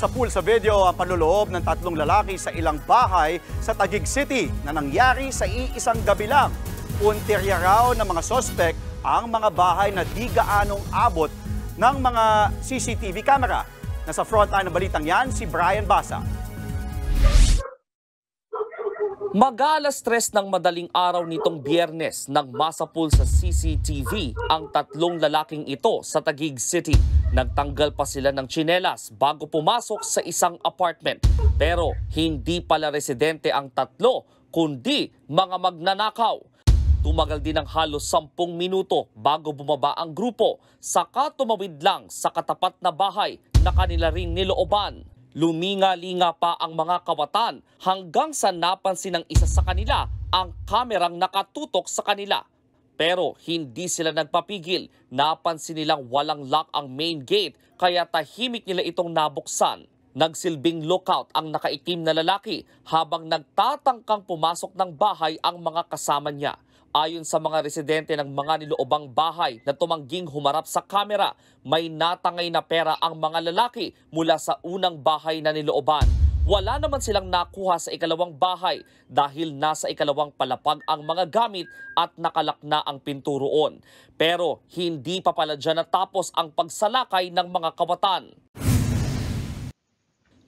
sa pool sa video ang panloloob ng tatlong lalaki sa ilang bahay sa Taguig City na nangyari sa iisang gabi lang. Puntirya raw ng mga sospek ang mga bahay na di gaanong abot ng mga CCTV camera. Nasa frontline ng balitang yan si Brian Basa. Magalas stress ng madaling araw nitong biyernes nang masapul sa CCTV ang tatlong lalaking ito sa Taguig City. Nagtanggal pa sila ng tsinelas bago pumasok sa isang apartment. Pero hindi pala residente ang tatlo, kundi mga magnanakaw. Tumagal din ng halos 10 minuto bago bumaba ang grupo, saka tumawid lang sa katapat na bahay na kanila ring nilooban. Luminga-linga pa ang mga kawatan hanggang sa napansin ng isa sa kanila ang kamerang nakatutok sa kanila. Pero hindi sila nagpapigil. Napansin nilang walang lock ang main gate kaya tahimik nila itong nabuksan. Nagsilbing lookout ang nakaitim na lalaki habang nagtatangkang pumasok ng bahay ang mga kasama niya. Ayon sa mga residente ng mga niloobang bahay na tumangging humarap sa kamera, may natangay na pera ang mga lalaki mula sa unang bahay na nilooban. Wala naman silang nakuha sa ikalawang bahay dahil nasa ikalawang palapag ang mga gamit at nakalak na ang pinto roon. Pero hindi pa pala dyan natapos ang pagsalakay ng mga kawatan.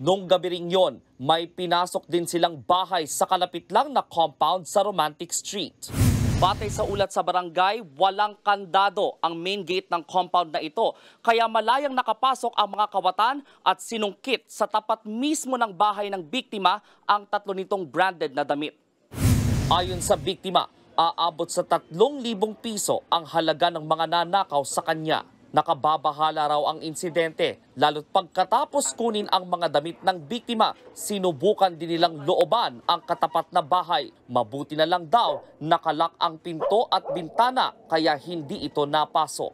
Nung gabi ring yon, may pinasok din silang bahay sa kalapit lang na compound sa Romantic Street. Batay sa ulat sa barangay, walang kandado ang main gate ng compound na ito. Kaya malayang nakapasok ang mga kawatan at sinungkit sa tapat mismo ng bahay ng biktima ang tatlo nitong branded na damit. Ayon sa biktima, aabot sa 3,000 piso ang halaga ng mga nanakaw sa kanya. Nakababahala raw ang insidente, lalo't pagkatapos kunin ang mga damit ng biktima, sinubukan din nilang looban ang katapat na bahay. Mabuti na lang daw, nakalak ang pinto at bintana kaya hindi ito napasok.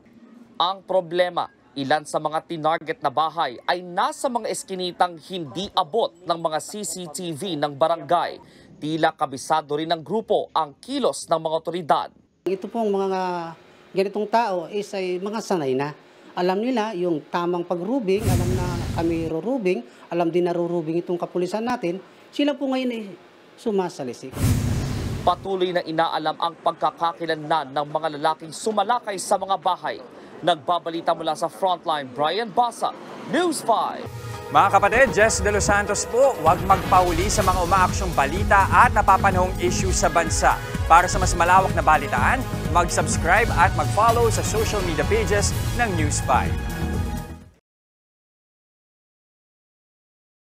Ang problema, ilan sa mga tinarget na bahay ay nasa mga eskinitang hindi abot ng mga CCTV ng barangay. Tila kabisado rin ng grupo ang kilos ng mga otoridad. Ito pong mga ganitong tao is ay mga sanay na. Alam nila yung tamang pagrubing, alam na kami rurubing, alam din na rurubing itong kapulisan natin. Sila po ngayon ay sumasalisik. Patuloy na inaalam ang pagkakakilanlan ng mga lalaking sumalakay sa mga bahay. Nagbabalita mula sa Frontline, Brian Basa, News 5. Mga kapatid, Jess De Los Santos po, huwag magpahuli sa mga umaaksyong balita at napapanahong issue sa bansa. Para sa mas malawak na balitaan, mag-subscribe at mag-follow sa social media pages ng News 5.